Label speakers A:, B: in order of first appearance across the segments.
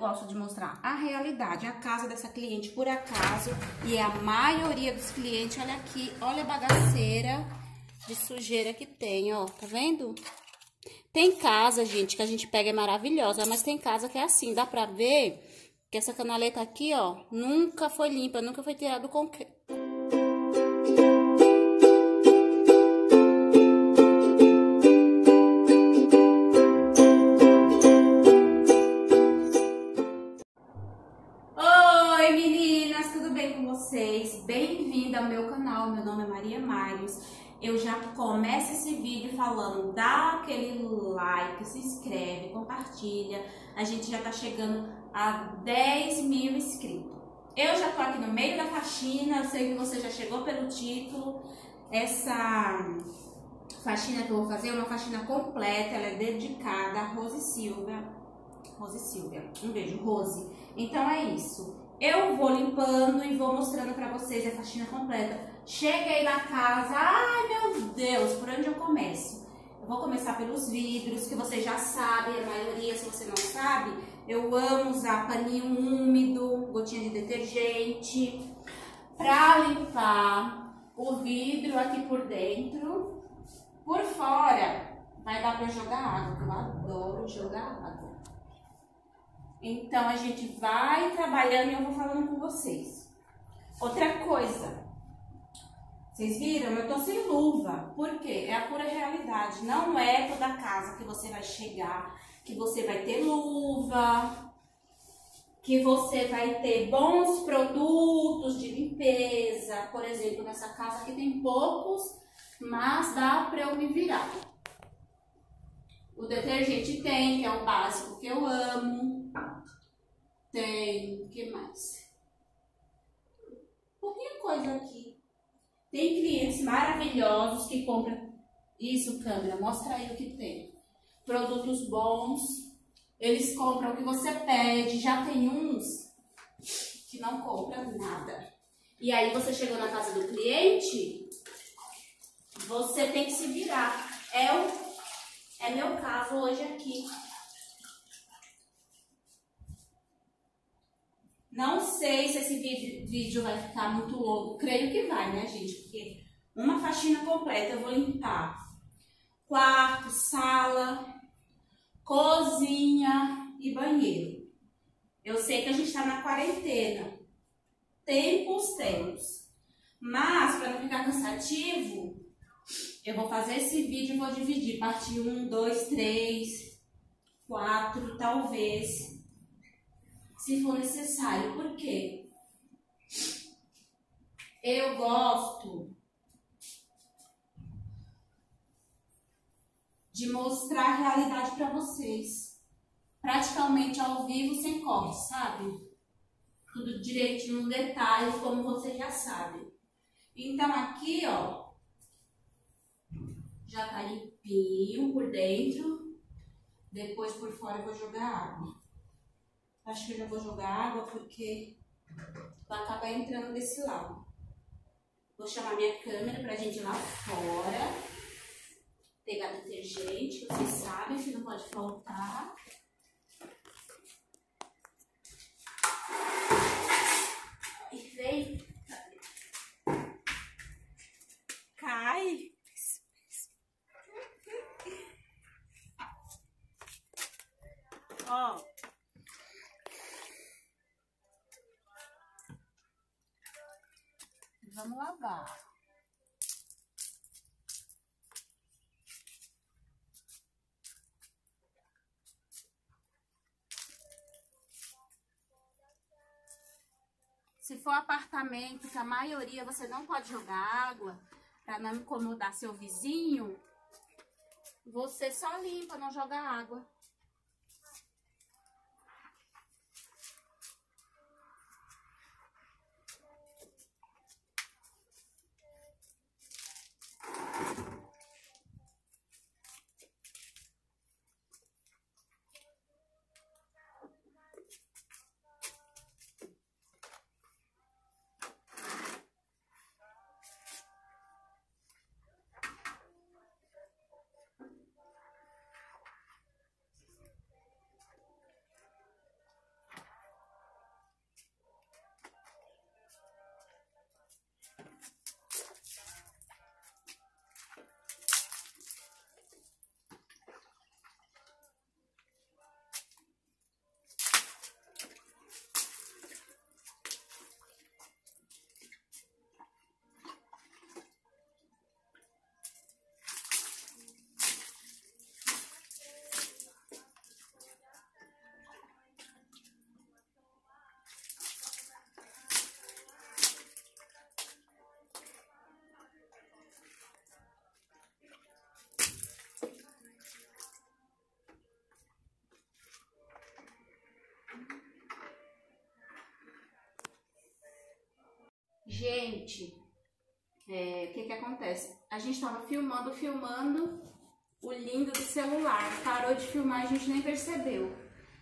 A: gosto de mostrar a realidade, a casa dessa cliente por acaso, e é a maioria dos clientes, olha aqui, olha a bagaceira de sujeira que tem, ó, tá vendo? Tem casa, gente, que a gente pega é maravilhosa, mas tem casa que é assim, dá pra ver que essa canaleta aqui, ó, nunca foi limpa, nunca foi tirado com Bem-vinda ao meu canal, meu nome é Maria Marios eu já começo esse vídeo falando, dá aquele like, se inscreve, compartilha. A gente já tá chegando a 10 mil inscritos. Eu já tô aqui no meio da faxina, eu sei que você já chegou pelo título. Essa faxina que eu vou fazer é uma faxina completa, ela é dedicada a Rose Silva. Rose Silvia, um beijo, Rose. Então é isso. Eu vou limpando e vou mostrando pra vocês a faxina completa. Cheguei na casa, ai meu Deus, por onde eu começo? Eu vou começar pelos vidros, que vocês já sabem, a maioria, se você não sabe, eu amo usar paninho úmido, gotinha de detergente, pra limpar o vidro aqui por dentro. Por fora, vai dar pra jogar água, eu adoro jogar água. Então, a gente vai trabalhando e eu vou falando com vocês. Outra coisa, vocês viram? Eu tô sem luva. Por quê? É a pura realidade. Não é toda casa que você vai chegar, que você vai ter luva, que você vai ter bons produtos de limpeza. Por exemplo, nessa casa aqui tem poucos, mas dá pra eu me virar. O detergente tem, que é o básico que eu amo. Tem, o que mais? Pouquinha coisa aqui. Tem clientes maravilhosos que compram isso, câmera, mostra aí o que tem. Produtos bons, eles compram o que você pede, já tem uns que não compram nada. E aí você chegou na casa do cliente, você tem que se virar. É, o, é meu caso hoje aqui. Não sei se esse vídeo, vai ficar muito longo. Creio que vai, né, gente? Porque uma faxina completa eu vou limpar quarto, sala, cozinha e banheiro. Eu sei que a gente está na quarentena. Tempos temos. Mas, para não ficar cansativo, eu vou fazer esse vídeo e vou dividir. Parte 1, 2, 3, 4, talvez se for necessário. Por quê? Eu gosto de mostrar a realidade para vocês. Praticamente ao vivo, sem corte, sabe? Tudo direitinho no detalhe, como vocês já sabem. Então, aqui, ó, já tá limpinho por dentro. Depois, por fora, eu vou jogar água. Acho que eu já vou jogar água porque vai acabar entrando desse lado. Vou chamar minha câmera pra gente ir lá fora. Pegar detergente, vocês sabem que não pode faltar. E vem. Cai. Ó. Se for apartamento, que a maioria você não pode jogar água, para não incomodar seu vizinho, você só limpa, não joga água. Gente, é, o que que acontece? A gente tava filmando, filmando o lindo do celular. Parou de filmar, a gente nem percebeu.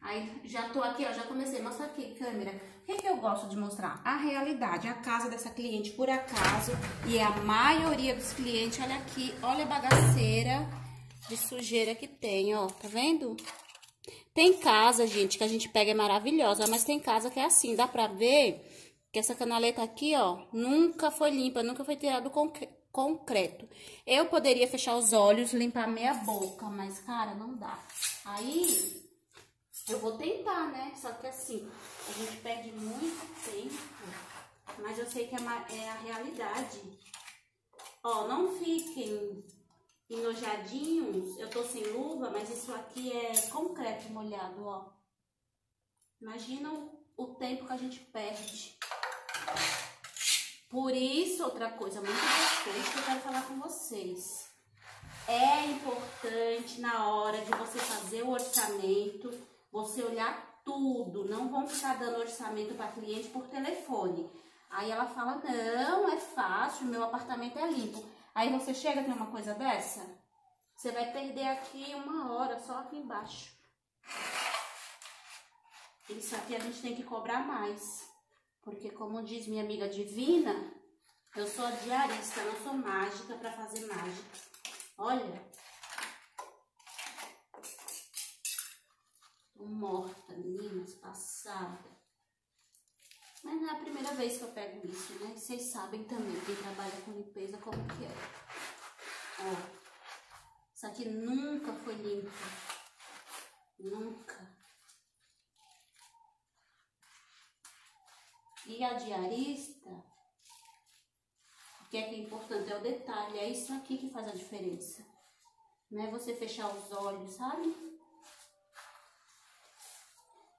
A: Aí já tô aqui, ó, já comecei. Mostra aqui, câmera. O que, que eu gosto de mostrar? A realidade, a casa dessa cliente, por acaso. E é a maioria dos clientes, olha aqui, olha a bagaceira de sujeira que tem, ó. Tá vendo? Tem casa, gente, que a gente pega é maravilhosa, mas tem casa que é assim. Dá pra ver que essa canaleta aqui, ó, nunca foi limpa, nunca foi tirado concreto. Eu poderia fechar os olhos, limpar meia boca, mas, cara, não dá. Aí, eu vou tentar, né? Só que assim, a gente perde muito tempo, mas eu sei que é, uma, é a realidade. Ó, não fiquem enojadinhos. Eu tô sem luva, mas isso aqui é concreto molhado, ó. Imagina o tempo que a gente perde. Por isso, outra coisa muito importante que eu quero falar com vocês. É importante na hora de você fazer o orçamento, você olhar tudo. Não vão ficar dando orçamento para cliente por telefone. Aí ela fala: Não, é fácil, meu apartamento é limpo. Aí você chega tem uma coisa dessa, você vai perder aqui uma hora só aqui embaixo. Isso aqui a gente tem que cobrar mais. Porque como diz minha amiga divina, eu sou a diarista, não sou mágica para fazer mágica. Olha. Tô morta, meninas, passada. Mas não é a primeira vez que eu pego isso, né? Vocês sabem também, quem trabalha com limpeza, como que é. Ó. Isso aqui nunca foi limpo. Nunca. E a diarista, o que é que é importante é o detalhe, é isso aqui que faz a diferença. Não é você fechar os olhos, sabe?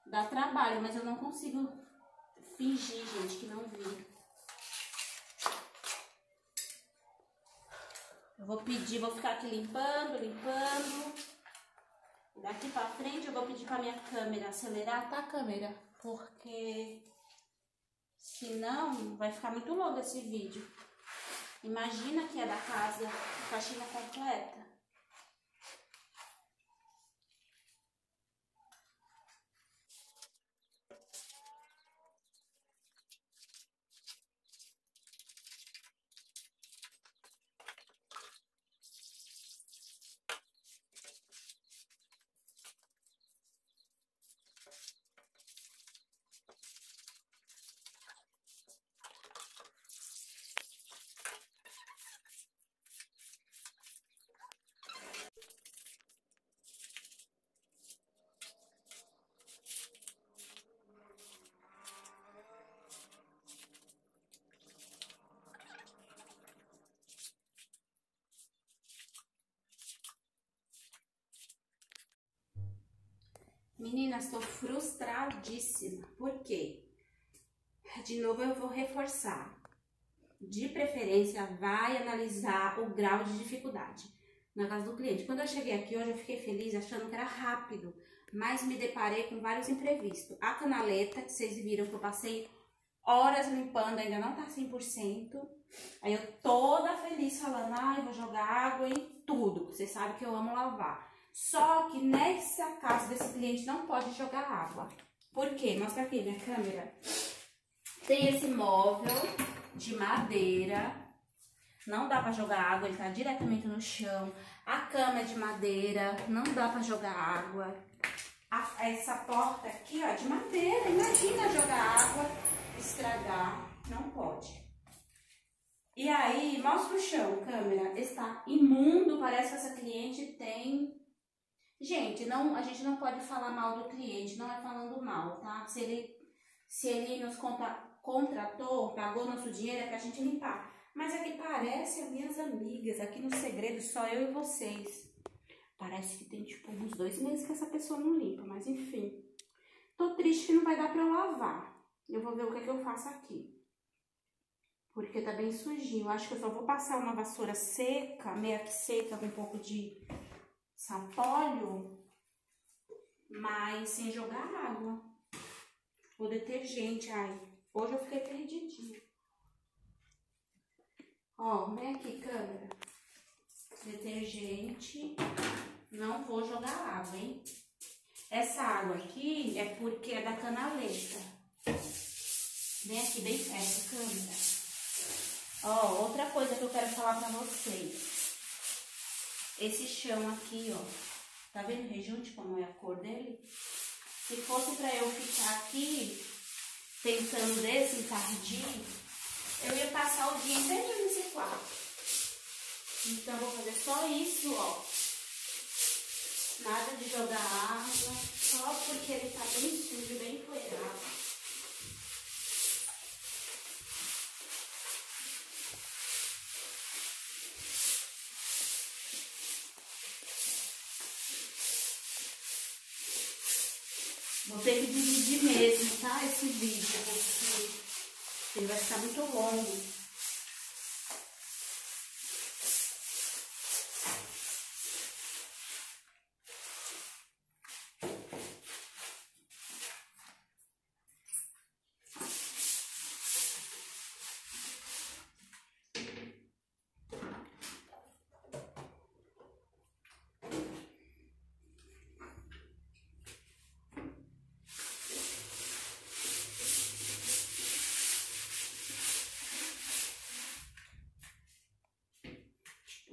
A: Dá trabalho, mas eu não consigo fingir, gente, que não vi. Eu vou pedir, vou ficar aqui limpando, limpando. Daqui pra frente eu vou pedir pra minha câmera acelerar, tá, câmera? Porque senão vai ficar muito longo esse vídeo. Imagina que é da casa, faxina completa. Meninas, estou frustradíssima. Por quê? De novo eu vou reforçar. De preferência, vai analisar o grau de dificuldade na casa do cliente. Quando eu cheguei aqui hoje, eu fiquei feliz achando que era rápido, mas me deparei com vários imprevistos. A canaleta, que vocês viram que eu passei horas limpando, ainda não tá 100%. Aí eu toda feliz falando, ai, ah, vou jogar água em tudo. Vocês sabem que eu amo lavar. Só que nessa casa desse cliente não pode jogar água. Por quê? Mostra aqui minha câmera. Tem esse móvel de madeira. Não dá pra jogar água, ele tá diretamente no chão. A cama é de madeira, não dá pra jogar água. A, essa porta aqui, ó, é de madeira. Imagina jogar água, estragar. Não pode. E aí, mostra o chão, câmera. Está imundo, parece que essa cliente tem Gente, não, a gente não pode falar mal do cliente, não é falando mal, tá? Se ele, se ele nos conta, contratou, pagou nosso dinheiro, é pra gente limpar. Mas aqui parece as minhas amigas, aqui no segredo, só eu e vocês. Parece que tem, tipo, uns dois meses que essa pessoa não limpa, mas enfim. Tô triste que não vai dar pra eu lavar. Eu vou ver o que, é que eu faço aqui. Porque tá bem sujinho. Acho que eu só vou passar uma vassoura seca, meia que seca, com um pouco de sapólio, mas sem jogar água. O detergente, ai, hoje eu fiquei perdidinha. Ó, vem aqui, câmera. Detergente. Não vou jogar água, hein? Essa água aqui é porque é da canaleta. Vem aqui bem perto, câmera. Ó, outra coisa que eu quero falar pra vocês. Esse chão aqui, ó. Tá vendo o rejunte como é a cor dele? Se fosse pra eu ficar aqui tentando desencardir, eu ia passar o dia inteiro nesse quarto. Então, vou fazer só isso, ó. Nada de jogar água, só porque ele tá bem sujo, bem empoeirado. Vou ter que dividir mesmo, tá? Esse vídeo, porque ele vai ficar muito longo.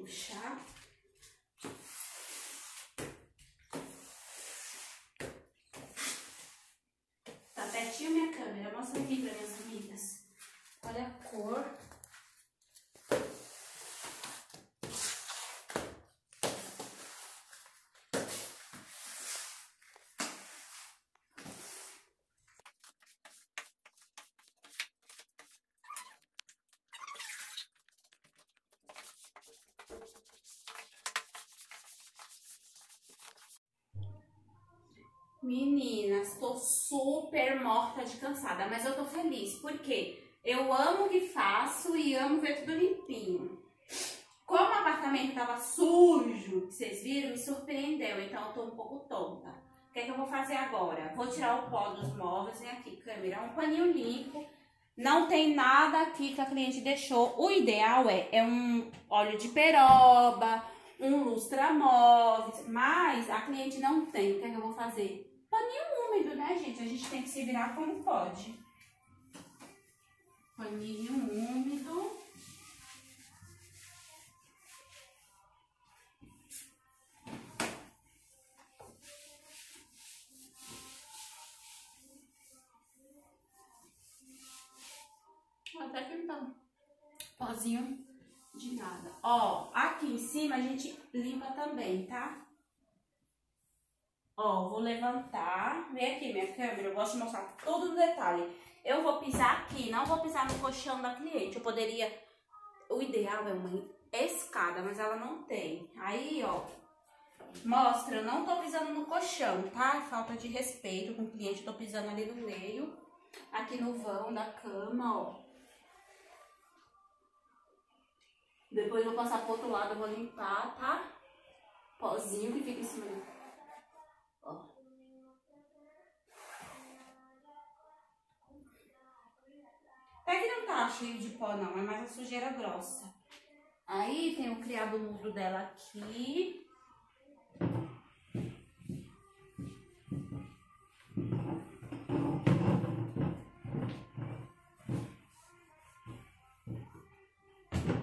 A: puxar. Tá pertinho minha câmera, mostra aqui para minhas amigas. Olha a cor. Meninas, tô super morta de cansada, mas eu tô feliz, porque eu amo o que faço e amo ver tudo limpinho. Como o apartamento tava sujo, vocês viram, me surpreendeu, então eu tô um pouco tonta. O que é que eu vou fazer agora? Vou tirar o pó dos móveis, vem aqui, câmera, um paninho limpo. Não tem nada aqui que a cliente deixou. O ideal é, é um óleo de peroba, um lustramóveis, mas a cliente não tem. O que é que eu vou fazer? Úmido, né, gente? A gente tem que se virar como pode. Paninho úmido. Até que então, pozinho de nada. Ó, aqui em cima a gente limpa também, tá? Ó, vou levantar. Vem aqui minha câmera, eu gosto de mostrar todo o detalhe. Eu vou pisar aqui, não vou pisar no colchão da cliente. Eu poderia... O ideal é uma escada, mas ela não tem. Aí, ó, mostra, eu não tô pisando no colchão, tá? Falta de respeito com o cliente, tô pisando ali no meio. Aqui no vão da cama, ó. Depois eu vou passar pro outro lado, eu vou limpar, tá? Pozinho que fica em cima do Até que não tá cheio de pó não, é mais a sujeira grossa. Aí tem o criado mudo dela aqui.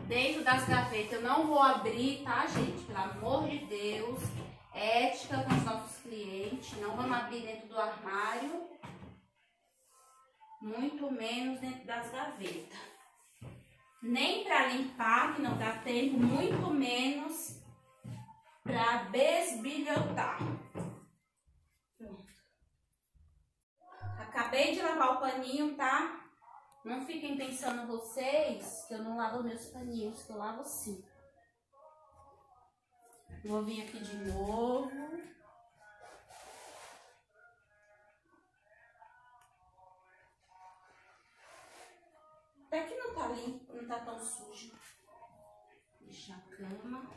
A: Dentro das gavetas eu não vou abrir, tá, gente? Pelo amor de Deus ética com os nossos clientes, não vamos abrir dentro do armário, muito menos dentro das gavetas. Nem para limpar, que não dá tempo, muito menos para besbilhotar. Pronto. Acabei de lavar o paninho, tá? Não fiquem pensando vocês que eu não lavo meus paninhos, que eu lavo sim. Vou vir aqui de novo. Até que não tá limpo, não tá tão sujo. Deixa a cama.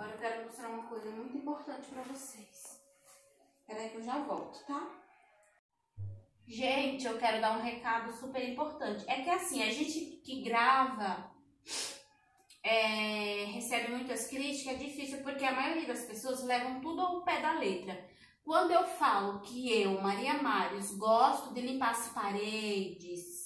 A: Agora eu quero mostrar uma coisa muito importante pra vocês. Peraí que eu já volto, tá? Gente, eu quero dar um recado super importante. É que assim, a gente que grava é, recebe muitas críticas, é difícil porque a maioria das pessoas levam tudo ao pé da letra. Quando eu falo que eu, Maria Marius, gosto de limpar as paredes,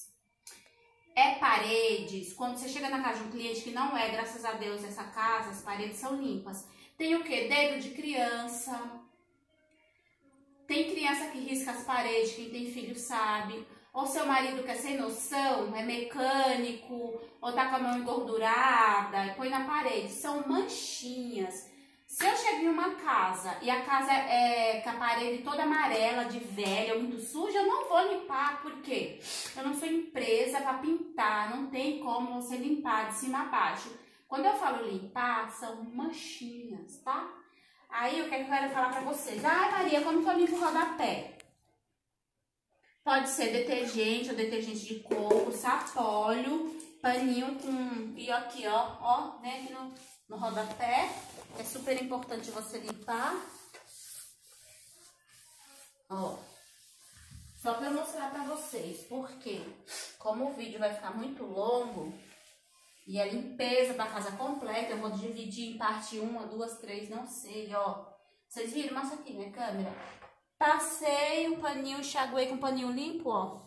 A: é paredes, quando você chega na casa de um cliente que não é, graças a Deus, essa casa, as paredes são limpas. Tem o que? Dedo de criança. Tem criança que risca as paredes, quem tem filho sabe. Ou seu marido que é sem noção, é mecânico, ou tá com a mão engordurada e põe na parede. São manchinhas. Se eu chego em uma casa e a casa é com a parede toda amarela, de velha, muito suja, eu não vou limpar, porque eu não sou empresa para pintar, não tem como você limpar de cima a baixo. Quando eu falo limpar, são manchinhas, tá? Aí o que eu quero falar para vocês? Ai, Maria, como que eu limpo o rodapé? Pode ser detergente ou detergente de coco, sapólio, paninho com... E aqui, ó, ó, né, aqui no, no rodapé. É super importante você limpar. Ó. Só eu mostrar pra vocês. Porque, como o vídeo vai ficar muito longo, e a limpeza da casa completa, eu vou dividir em parte 1, 2, 3, não sei, ó. Vocês viram? Mostra aqui minha câmera. Passei o paninho, enxaguei com o paninho limpo, ó.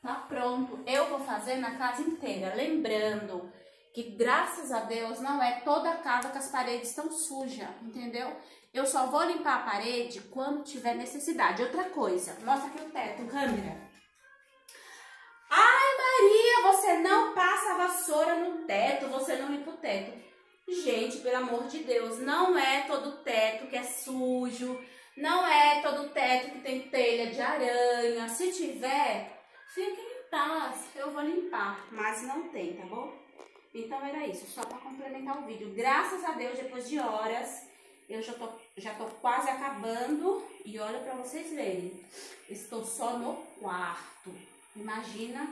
A: Tá pronto. Eu vou fazer na casa inteira. Lembrando que graças a Deus não é toda a casa que as paredes estão sujas, entendeu? Eu só vou limpar a parede quando tiver necessidade. Outra coisa, mostra aqui o teto, câmera. Ai, Maria, você não passa a vassoura no teto, você não limpa o teto. Gente, pelo amor de Deus, não é todo teto que é sujo, não é todo teto que tem telha de aranha. Se tiver, fique em paz, eu vou limpar, mas não tem, tá bom? Então era isso, só para complementar o vídeo. Graças a Deus, depois de horas, eu já tô, já tô quase acabando. E olha para vocês verem, estou só no quarto. Imagina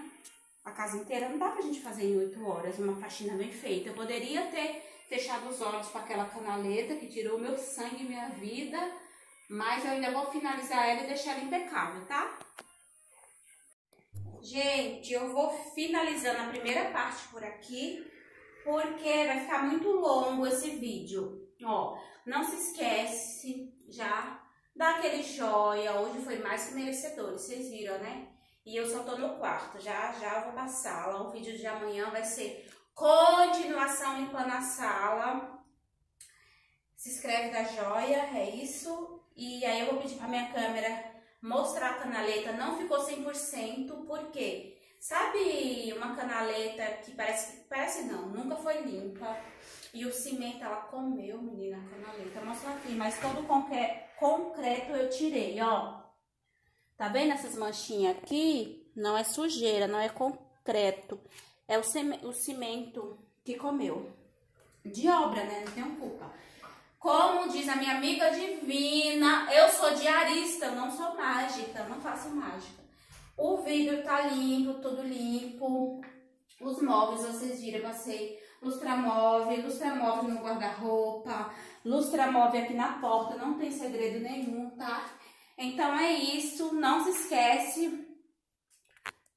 A: a casa inteira, não dá pra gente fazer em 8 horas uma faxina bem feita. Eu poderia ter fechado os olhos para aquela canaleta que tirou meu sangue e minha vida, mas eu ainda vou finalizar ela e deixar ela impecável, tá? Gente, eu vou finalizando a primeira parte por aqui porque vai ficar muito longo esse vídeo. Ó, não se esquece já dá aquele joia, hoje foi mais que merecedor, vocês viram, né? E eu só tô no quarto, já já vou pra sala, o vídeo de amanhã vai ser continuação limpando a sala. Se inscreve da joia, é isso. E aí eu vou pedir pra minha câmera mostrar a canaleta, não ficou 100%, por quê? Sabe uma canaleta que parece, parece não, nunca foi limpa. E o cimento, ela comeu, menina, a canaleta. Mostra aqui, mas todo o concreto eu tirei, ó. Tá vendo essas manchinhas aqui? Não é sujeira, não é concreto. É o cimento que comeu. De obra, né? Não tenho culpa. Como diz a minha amiga divina, eu sou diarista, não sou mágica, não faço mágica. O vidro tá limpo, tudo limpo. Os móveis, vocês viram, eu passei lustramóvel, lustramóvel no guarda-roupa, lustramóvel aqui na porta, não tem segredo nenhum, tá? Então é isso, não se esquece,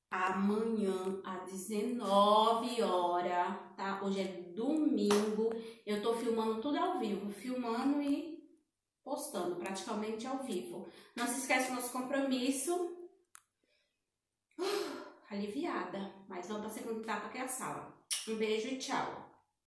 A: amanhã às 19 horas, tá? Hoje é domingo, eu tô filmando tudo ao vivo, filmando e postando praticamente ao vivo. Não se esquece do nosso compromisso, aliviada. Mas vamos para a segunda etapa que é a sala. Um beijo e tchau.